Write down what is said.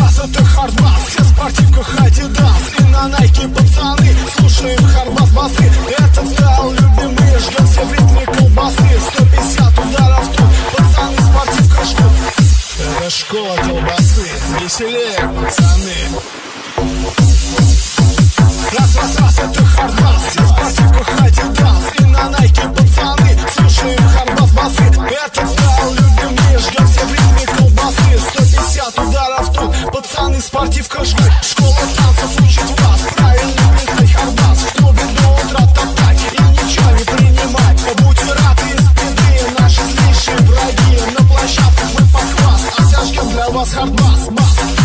раз, это хардбас. Все в спортивках Adidas И на Nike пацаны Слушаем хардбас басы. Этот style любимый Ждем все в ритме колбасы 150 ударов тут Пацаны в спортивках ждут Это школа колбасы Веселее, пацаны. Раз, раз, раз, это хардбас Пацаны в ждут Школа танцев учит вас Правильно писать хардбас В клубе до утра топтать И ничего не принимать Будьте рады из спины Наши злейшие враги На площадках мы под хваст Отяжком для вас хардбас Бас, бас,